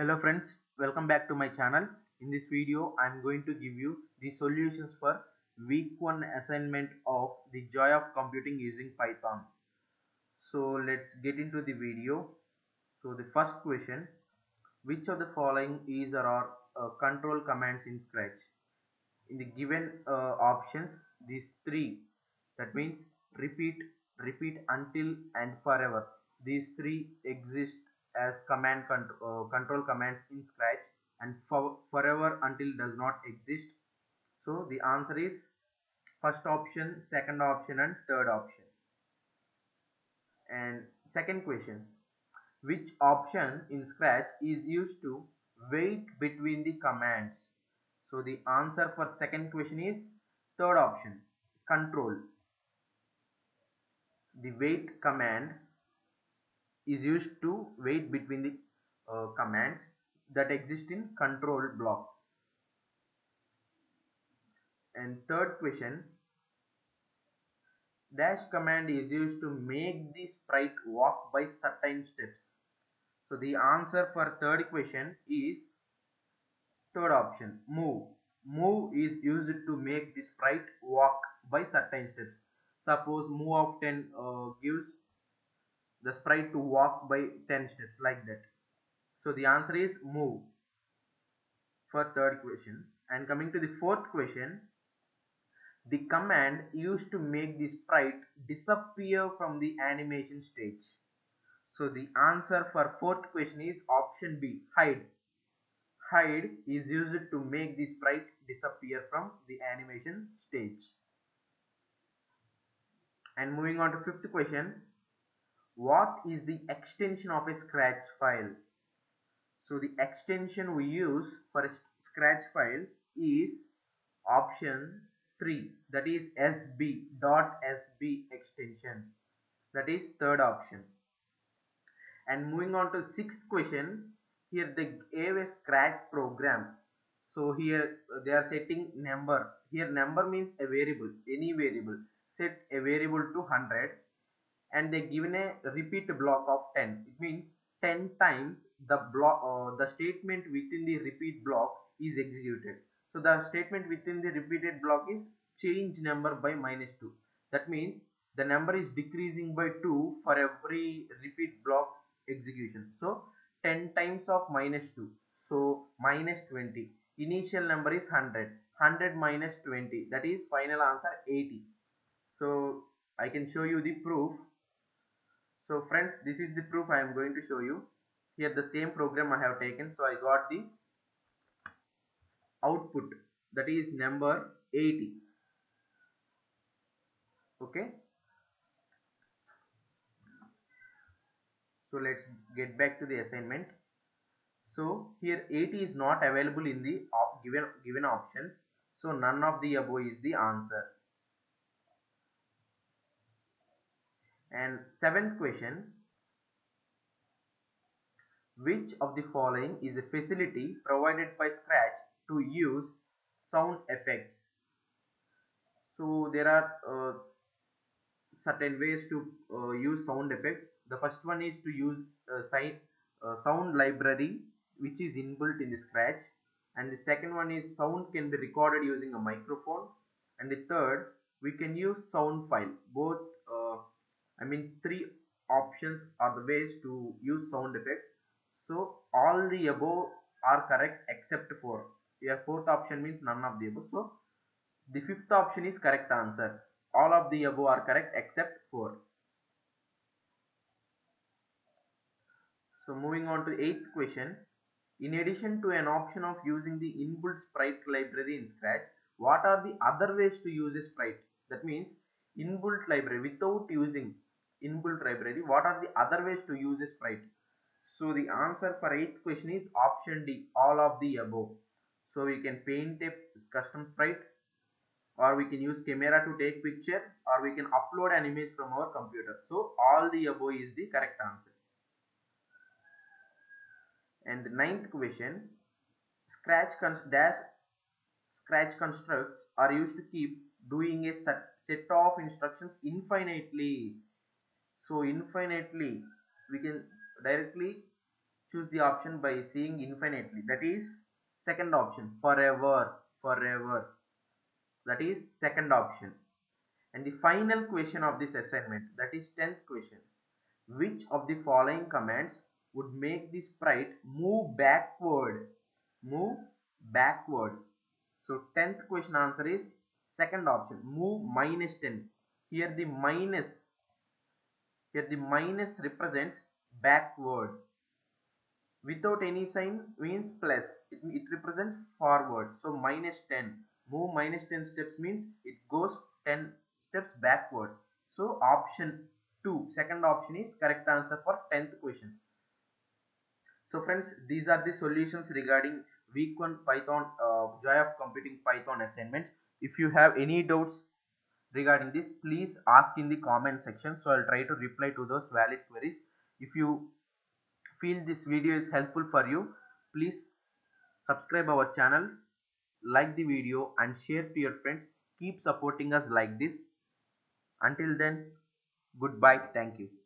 Hello friends, welcome back to my channel. In this video, I am going to give you the solutions for week 1 assignment of the joy of computing using Python. So let's get into the video. So the first question, which of the following is or are uh, control commands in Scratch? In the given uh, options, these three, that means repeat, repeat until and forever. These three exist as command cont uh, control commands in scratch and for forever until does not exist. So the answer is first option second option and third option. And second question which option in scratch is used to wait between the commands? So the answer for second question is third option control. The wait command is used to wait between the uh, commands that exist in control blocks. And third question, dash command is used to make the sprite walk by certain steps. So the answer for third question is third option, move. Move is used to make the sprite walk by certain steps. Suppose move of 10 uh, gives the sprite to walk by 10 steps like that. So the answer is move for third question. And coming to the fourth question the command used to make the sprite disappear from the animation stage. So the answer for fourth question is option b hide. Hide is used to make the sprite disappear from the animation stage. And moving on to fifth question what is the extension of a scratch file? So the extension we use for a scratch file is option 3 that is sb dot sb extension. That is third option. And moving on to sixth question here they gave a scratch program. So here they are setting number. Here number means a variable any variable. Set a variable to 100 and they given a repeat block of 10 it means 10 times the block uh, the statement within the repeat block is executed. So the statement within the repeated block is change number by minus 2 that means the number is decreasing by 2 for every repeat block execution. So 10 times of minus 2 so minus 20 initial number is 100 100 minus 20 that is final answer 80 so i can show you the proof so friends this is the proof i am going to show you. Here the same program i have taken. So i got the output that is number 80 okay? So let's get back to the assignment. So here 80 is not available in the op given given options. So none of the above is the answer and seventh question. Which of the following is a facility provided by scratch to use sound effects? So there are uh, certain ways to uh, use sound effects. The first one is to use uh, site, uh, sound library which is inbuilt in the scratch. And the second one is sound can be recorded using a microphone. And the third we can use sound file both I mean three options are the ways to use sound effects. So all the above are correct except for your fourth option means none of the above. So the fifth option is correct answer. All of the above are correct except for so moving on to eighth question. In addition to an option of using the inbuilt sprite library in scratch what are the other ways to use a sprite? That means inbuilt library without using inbuilt library what are the other ways to use a sprite? So the answer for eighth question is option d all of the above. So we can paint a custom sprite or we can use camera to take picture or we can upload an image from our computer. So all the above is the correct answer. And the ninth question scratch dash scratch constructs are used to keep doing a set, set of instructions infinitely so infinitely we can directly choose the option by seeing infinitely. That is second option. Forever forever. That is second option. And the final question of this assignment that is 10th question. Which of the following commands would make the sprite move backward? Move backward. So 10th question answer is second option. Move minus 10 here the minus here the minus represents backward. Without any sign means plus. It, it represents forward. So minus 10 move minus 10 steps means it goes 10 steps backward. So option 2 second option is correct answer for 10th question. So friends these are the solutions regarding week 1 python uh, joy of computing python assignments. If you have any doubts regarding this please ask in the comment section. So i'll try to reply to those valid queries. If you feel this video is helpful for you please subscribe our channel like the video and share to your friends. Keep supporting us like this. Until then goodbye. Thank you